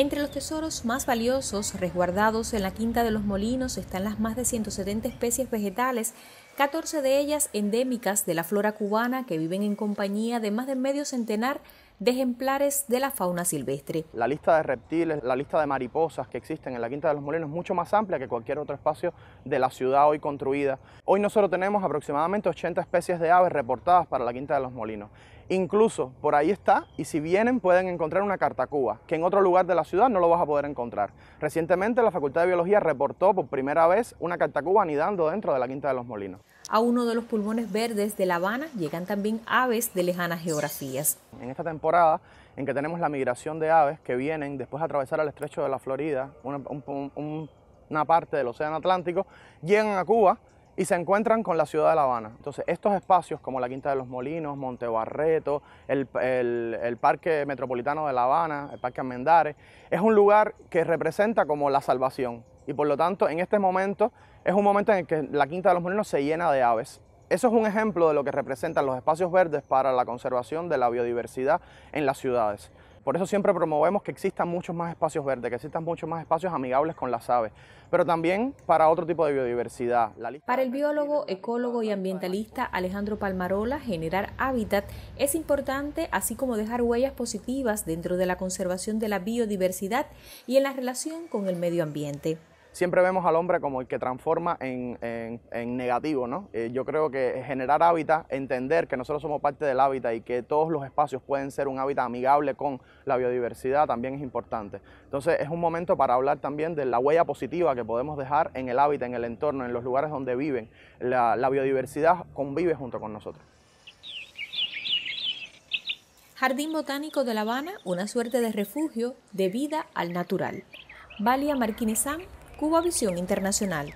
Entre los tesoros más valiosos resguardados en la Quinta de los Molinos están las más de 170 especies vegetales, 14 de ellas endémicas de la flora cubana que viven en compañía de más de medio centenar de ejemplares de la fauna silvestre. La lista de reptiles, la lista de mariposas que existen en la Quinta de los Molinos es mucho más amplia que cualquier otro espacio de la ciudad hoy construida. Hoy nosotros tenemos aproximadamente 80 especies de aves reportadas para la Quinta de los Molinos. Incluso por ahí está, y si vienen pueden encontrar una cartacuba, que en otro lugar de la ciudad no lo vas a poder encontrar. Recientemente la Facultad de Biología reportó por primera vez una cartacuba anidando dentro de la Quinta de los Molinos. A uno de los pulmones verdes de La Habana llegan también aves de lejanas geografías. En esta temporada en que tenemos la migración de aves que vienen después de atravesar el estrecho de la Florida, una, una parte del Océano Atlántico, llegan a Cuba y se encuentran con la ciudad de La Habana. Entonces, estos espacios como la Quinta de los Molinos, Monte Barreto, el, Parque Metropolitano de La Habana, el Parque Almendares, es un lugar que representa como la salvación. Y por lo tanto, en este momento, es un momento en el que la Quinta de los Molinos se llena de aves. Eso es un ejemplo de lo que representan los espacios verdes para la conservación de la biodiversidad en las ciudades. Por eso siempre promovemos que existan muchos más espacios verdes, que existan muchos más espacios amigables con las aves, pero también para otro tipo de biodiversidad. para el biólogo, ecólogo y ambientalista Alejandro Palmarola, generar hábitat es importante, así como dejar huellas positivas dentro de la conservación de la biodiversidad y en la relación con el medio ambiente siempre vemos al hombre como el que transforma en, negativo, ¿no? Eh, yo creo que generar hábitat, entender que nosotros somos parte del hábitat y que todos los espacios pueden ser un hábitat amigable con la biodiversidad también es importante. Entonces es un momento para hablar también de la huella positiva que podemos dejar en el hábitat, en el entorno, en los lugares donde viven. La, biodiversidad convive junto con nosotros. Jardín Botánico de La Habana, una suerte de refugio de vida al natural. Valia Marquinizán Cuba Visión Internacional.